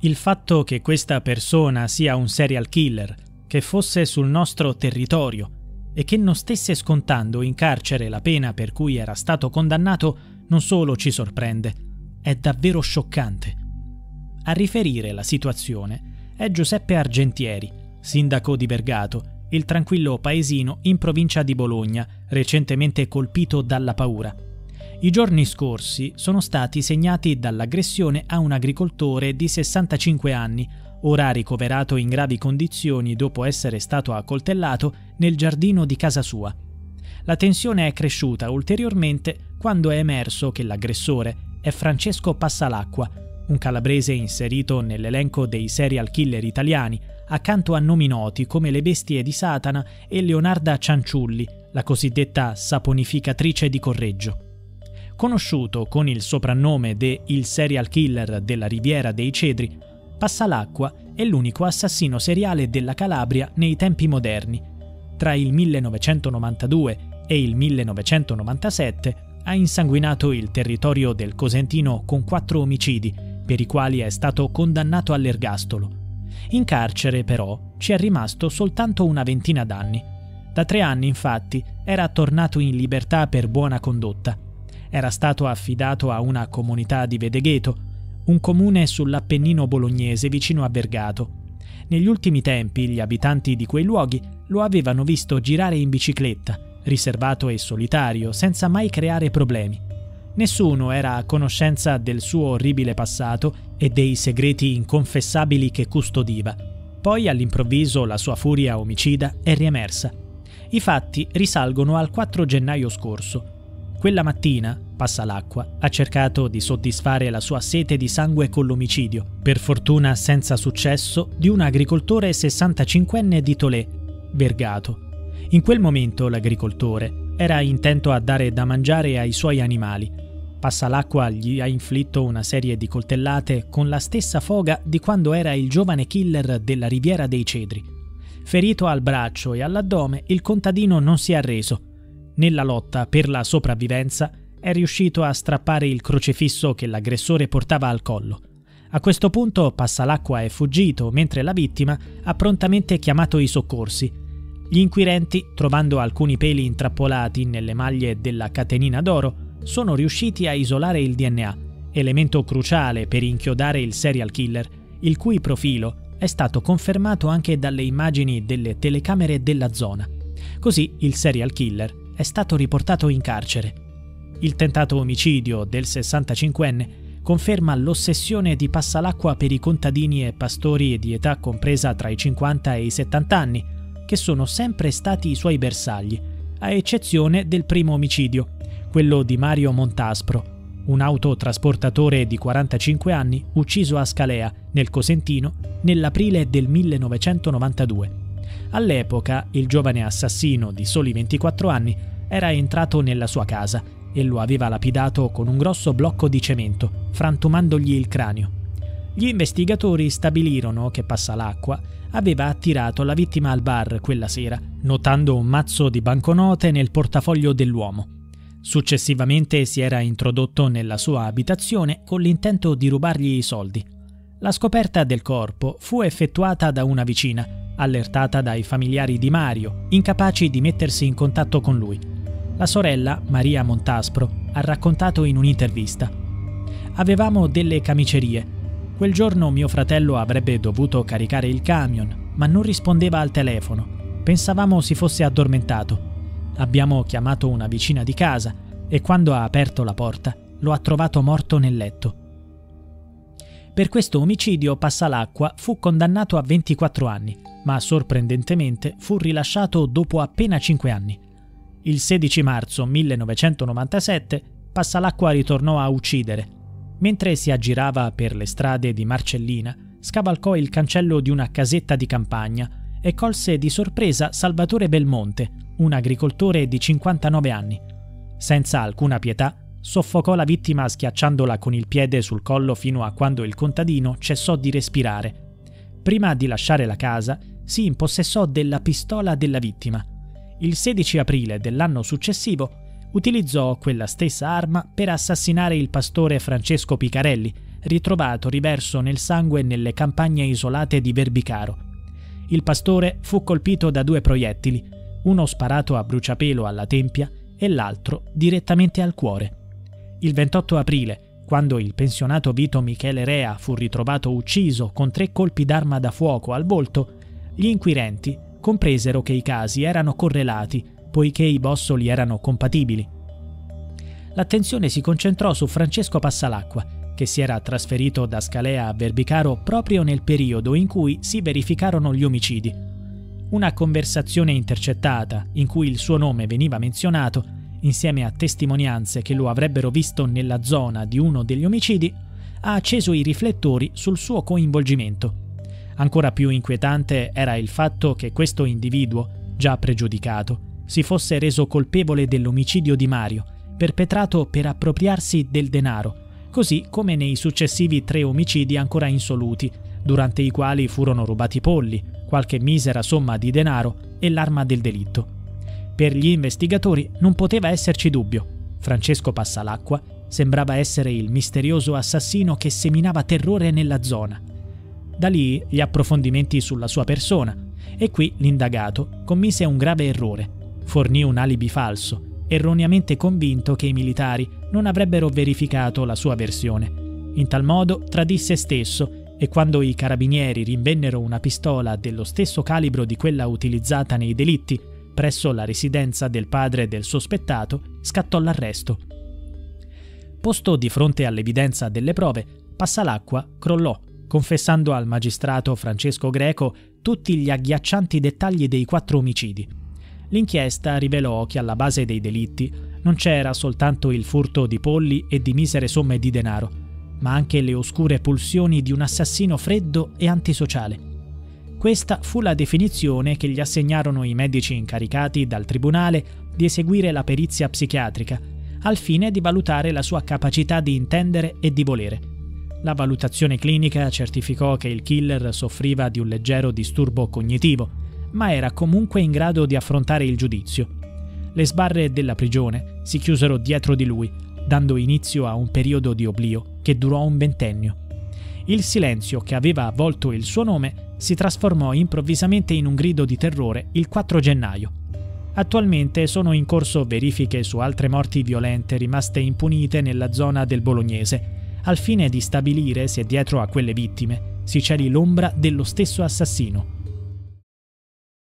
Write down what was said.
Il fatto che questa persona sia un serial killer, che fosse sul nostro territorio e che non stesse scontando in carcere la pena per cui era stato condannato non solo ci sorprende, è davvero scioccante. A riferire la situazione è Giuseppe Argentieri, sindaco di Vergato, il tranquillo paesino in provincia di Bologna, recentemente colpito dalla paura. I giorni scorsi sono stati segnati dall'aggressione a un agricoltore di 65 anni, ora ricoverato in gravi condizioni dopo essere stato accoltellato nel giardino di casa sua. La tensione è cresciuta ulteriormente quando è emerso che l'aggressore è Francesco Passalacqua, un calabrese inserito nell'elenco dei serial killer italiani, accanto a nomi noti come le bestie di Satana e Leonarda Cianciulli, la cosiddetta saponificatrice di Correggio. Conosciuto con il soprannome de Il serial killer della Riviera dei Cedri, Passalacqua è l'unico assassino seriale della Calabria nei tempi moderni. Tra il 1992 e il 1997 ha insanguinato il territorio del Cosentino con quattro omicidi, per i quali è stato condannato all'ergastolo. In carcere, però, ci è rimasto soltanto una ventina d'anni. Da tre anni, infatti, era tornato in libertà per buona condotta era stato affidato a una comunità di Vedegheto, un comune sull'Appennino bolognese vicino a Vergato. Negli ultimi tempi gli abitanti di quei luoghi lo avevano visto girare in bicicletta, riservato e solitario, senza mai creare problemi. Nessuno era a conoscenza del suo orribile passato e dei segreti inconfessabili che custodiva. Poi all'improvviso la sua furia omicida è riemersa. I fatti risalgono al 4 gennaio scorso, quella mattina, passa l'acqua, ha cercato di soddisfare la sua sete di sangue con l'omicidio, per fortuna senza successo, di un agricoltore 65enne di Tolè, Vergato. In quel momento l'agricoltore era intento a dare da mangiare ai suoi animali. Passa l'acqua gli ha inflitto una serie di coltellate con la stessa foga di quando era il giovane killer della Riviera dei Cedri. Ferito al braccio e all'addome, il contadino non si è arreso nella lotta per la sopravvivenza è riuscito a strappare il crocefisso che l'aggressore portava al collo. A questo punto Passalacqua è fuggito mentre la vittima ha prontamente chiamato i soccorsi. Gli inquirenti, trovando alcuni peli intrappolati nelle maglie della catenina d'oro, sono riusciti a isolare il DNA, elemento cruciale per inchiodare il serial killer, il cui profilo è stato confermato anche dalle immagini delle telecamere della zona. Così il serial killer è stato riportato in carcere. Il tentato omicidio del 65enne conferma l'ossessione di Passalacqua per i contadini e pastori di età compresa tra i 50 e i 70 anni, che sono sempre stati i suoi bersagli, a eccezione del primo omicidio, quello di Mario Montaspro, un autotrasportatore di 45 anni ucciso a Scalea, nel Cosentino, nell'aprile del 1992. All'epoca il giovane assassino di soli 24 anni era entrato nella sua casa e lo aveva lapidato con un grosso blocco di cemento, frantumandogli il cranio. Gli investigatori stabilirono che Passalacqua aveva attirato la vittima al bar quella sera, notando un mazzo di banconote nel portafoglio dell'uomo. Successivamente si era introdotto nella sua abitazione con l'intento di rubargli i soldi. La scoperta del corpo fu effettuata da una vicina allertata dai familiari di Mario, incapaci di mettersi in contatto con lui. La sorella, Maria Montaspro, ha raccontato in un'intervista. Avevamo delle camicerie. Quel giorno mio fratello avrebbe dovuto caricare il camion, ma non rispondeva al telefono. Pensavamo si fosse addormentato. Abbiamo chiamato una vicina di casa e quando ha aperto la porta lo ha trovato morto nel letto. Per questo omicidio Passalacqua fu condannato a 24 anni ma sorprendentemente fu rilasciato dopo appena cinque anni. Il 16 marzo 1997 Passalacqua ritornò a uccidere. Mentre si aggirava per le strade di Marcellina, scavalcò il cancello di una casetta di campagna e colse di sorpresa Salvatore Belmonte, un agricoltore di 59 anni. Senza alcuna pietà, soffocò la vittima schiacciandola con il piede sul collo fino a quando il contadino cessò di respirare. Prima di lasciare la casa, si impossessò della pistola della vittima. Il 16 aprile dell'anno successivo utilizzò quella stessa arma per assassinare il pastore Francesco Picarelli, ritrovato riverso nel sangue nelle campagne isolate di Verbicaro. Il pastore fu colpito da due proiettili, uno sparato a bruciapelo alla tempia e l'altro direttamente al cuore. Il 28 aprile, quando il pensionato Vito Michele Rea fu ritrovato ucciso con tre colpi d'arma da fuoco al volto, gli inquirenti compresero che i casi erano correlati, poiché i bossoli erano compatibili. L'attenzione si concentrò su Francesco Passalacqua, che si era trasferito da Scalea a Verbicaro proprio nel periodo in cui si verificarono gli omicidi. Una conversazione intercettata, in cui il suo nome veniva menzionato, insieme a testimonianze che lo avrebbero visto nella zona di uno degli omicidi, ha acceso i riflettori sul suo coinvolgimento. Ancora più inquietante era il fatto che questo individuo, già pregiudicato, si fosse reso colpevole dell'omicidio di Mario, perpetrato per appropriarsi del denaro così come nei successivi tre omicidi ancora insoluti, durante i quali furono rubati polli, qualche misera somma di denaro e l'arma del delitto. Per gli investigatori non poteva esserci dubbio. Francesco Passalacqua sembrava essere il misterioso assassino che seminava terrore nella zona. Da lì gli approfondimenti sulla sua persona e qui l'indagato commise un grave errore. Fornì un alibi falso erroneamente convinto che i militari non avrebbero verificato la sua versione. In tal modo tradì se stesso e quando i carabinieri rinvennero una pistola dello stesso calibro di quella utilizzata nei delitti presso la residenza del padre del sospettato, scattò l'arresto. Posto di fronte all'evidenza delle prove, Passalacqua crollò, confessando al magistrato Francesco Greco tutti gli agghiaccianti dettagli dei quattro omicidi L'inchiesta rivelò che alla base dei delitti non c'era soltanto il furto di polli e di misere somme di denaro, ma anche le oscure pulsioni di un assassino freddo e antisociale. Questa fu la definizione che gli assegnarono i medici incaricati dal tribunale di eseguire la perizia psichiatrica, al fine di valutare la sua capacità di intendere e di volere. La valutazione clinica certificò che il killer soffriva di un leggero disturbo cognitivo, ma era comunque in grado di affrontare il giudizio. Le sbarre della prigione si chiusero dietro di lui, dando inizio a un periodo di oblio che durò un ventennio. Il silenzio che aveva avvolto il suo nome si trasformò improvvisamente in un grido di terrore il 4 gennaio. Attualmente sono in corso verifiche su altre morti violente rimaste impunite nella zona del Bolognese, al fine di stabilire se dietro a quelle vittime si celi l'ombra dello stesso assassino.